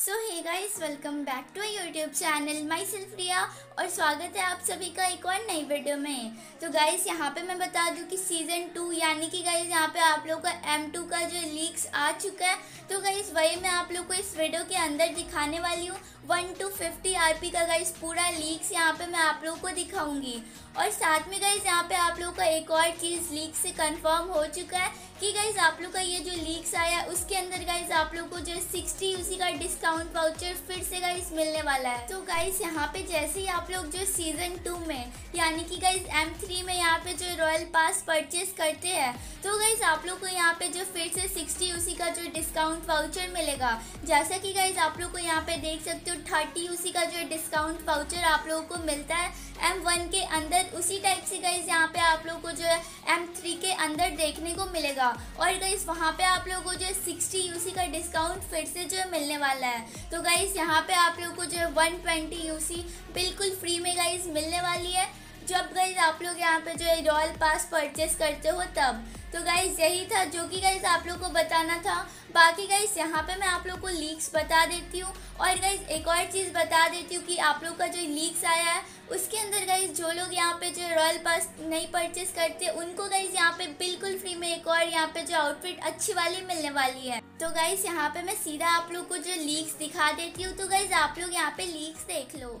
So hey guys welcome back to YouTube channel myself Riya और स्वागत है आप सभी का एक और नई वीडियो में। तो गाइस यहाँ पे मैं बता दूँ कि सीज़न टू यानी कि गाइस यहाँ पे आप लोगों का एम टू का जो लीक्स आ चुका है तो गाइस वही मैं आप लोग को इस वीडियो के अंदर दिखाने वाली हूँ। वन टू फिफ्टी आर का गाइस पूरा लीक्स यहाँ पे मैं आप लोगों को दिखाऊँगी। और साथ में गाइस यहाँ पे आप लोग का एक और चीज़ लीक से कंफर्म हो चुका है कि गाइज़ आप लोग का ये जो लीक्स आया, उसके अंदर गाइज़ आप लोग को जो सिक्सटी उसी का डिस्काउंट वाउचर फिर से गाइज़ मिलने वाला है। तो गाइज़ यहाँ पे जैसे ही आप लोग जो सीज़न टू में, यानी कि गाइज़ एम थ्री में यहाँ पे जो रॉयल पास परचेज करते हैं तो गाइज़ आप लोग को यहाँ पे जो फिर से सिक्सटी उसी का जो डिस्काउंट वाउचर मिलेगा। जैसा कि गाइज़ आप लोग को यहाँ पे देख सकते हो थर्टी उसी का जो डिस्काउंट वाउचर आप लोगों को मिलता है। एम वन के अंदर, उसी टाइप से गाइज़ यहाँ पे आप लोग को जो है एम थ्री के अंदर देखने को मिलेगा। और गाइज़ वहाँ पे आप लोगों को जो है सिक्सटी यूसी का डिस्काउंट फिर से जो है मिलने वाला है। तो गाइज़ यहाँ पे आप लोग को जो है वन ट्वेंटी यूसी बिल्कुल फ्री में गाइज़ मिलने वाली है। जब गाइज़ आप लोग यहाँ पे जो है रॉयल पास परचेस करते हो, तब। तो गाइज़ यही था, जो कि गाइज़ आप लोग को बताना था। बाकी गाइज़ यहाँ पे मैं आप लोग को लीक्स बता देती हूँ। और गाइज़ एक और चीज़ बता देती हूँ कि आप लोग का जो लीक्स आया है, उसके अंदर गाइज़ जो लोग यहाँ पे जो रॉयल पास नहीं परचेस करते, उनको गाइज़ यहाँ पे बिल्कुल फ्री में एक और यहाँ पे जो आउटफिट अच्छी वाली मिलने वाली है। तो गाइज़ यहाँ पे मैं सीधा आप लोग को जो लीक्स दिखा देती हूँ। तो गाइज़ आप लोग यहाँ पे लीक्स देख लो।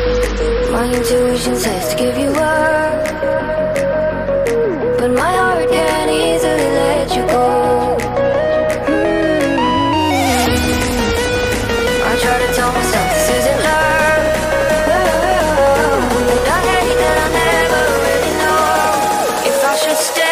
My intuition says to give you up. But my heart can't easily let you go. I try to tell myself this isn't love. Hate that I never really know If I should stay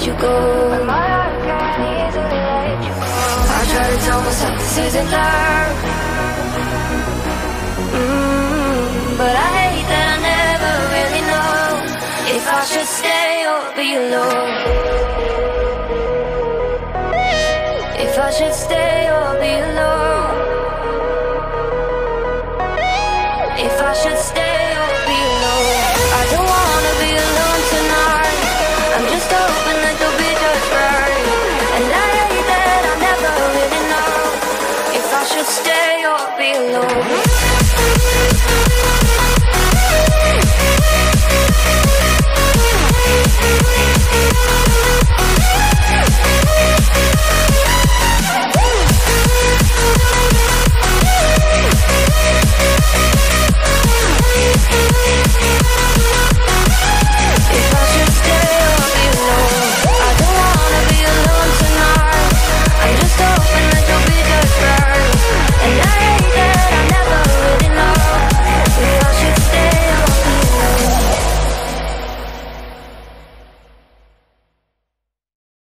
let you go. My heart you. I try to tell myself this isn't love. Mm, but I hate that I never really know if I should stay or be alone. If I should stay or be alone. If I should stay should stay or be alone.